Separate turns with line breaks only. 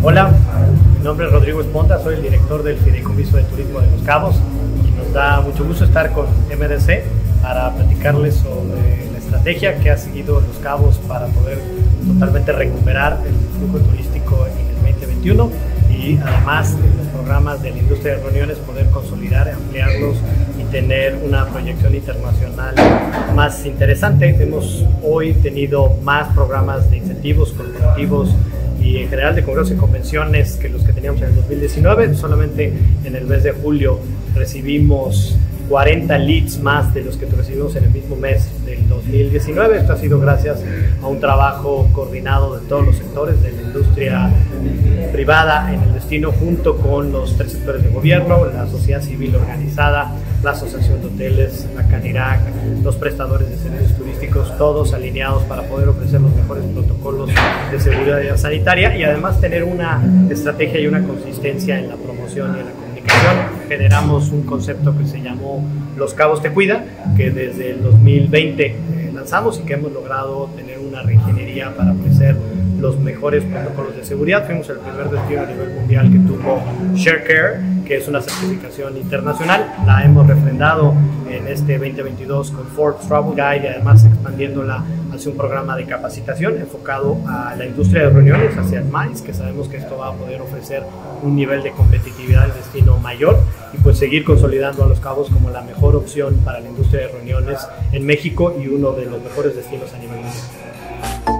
Hola, mi nombre es Rodrigo Esponda, soy el director del Fideicomiso de Turismo de Los Cabos y nos da mucho gusto estar con MDC para platicarles sobre la estrategia que ha seguido Los Cabos para poder totalmente recuperar el flujo turístico en el 2021 y además los programas de la industria de reuniones poder consolidar, ampliarlos y tener una proyección internacional más interesante. Hemos hoy tenido más programas de incentivos corporativos y en general de congresos y convenciones que los que teníamos en el 2019. Solamente en el mes de julio recibimos 40 leads más de los que recibimos en el mismo mes del 2019. Esto ha sido gracias a un trabajo coordinado de todos los sectores de la industria privada en el destino junto con los tres sectores de gobierno, la sociedad civil organizada, la Asociación de Hoteles, la Canirac, los prestadores de servicios turísticos, todos alineados para poder ofrecer los mejores protocolos de seguridad sanitaria y además tener una estrategia y una consistencia en la promoción y en la comunicación. Generamos un concepto que se llamó Los Cabos Te Cuida, que desde el 2020 eh, lanzamos y que hemos logrado tener una reingeniería para ofrecer los mejores protocolos de seguridad. Fuimos el primer destino a nivel mundial que tuvo ShareCare, que es una certificación internacional. La hemos refrendado en este 2022 con Forbes Travel Guide y además expandiéndola hacia un programa de capacitación enfocado a la industria de reuniones, hacia el MICE, que sabemos que esto va a poder ofrecer un nivel de competitividad del destino mayor y pues seguir consolidando a Los Cabos como la mejor opción para la industria de reuniones en México y uno de los mejores destinos a nivel mundial.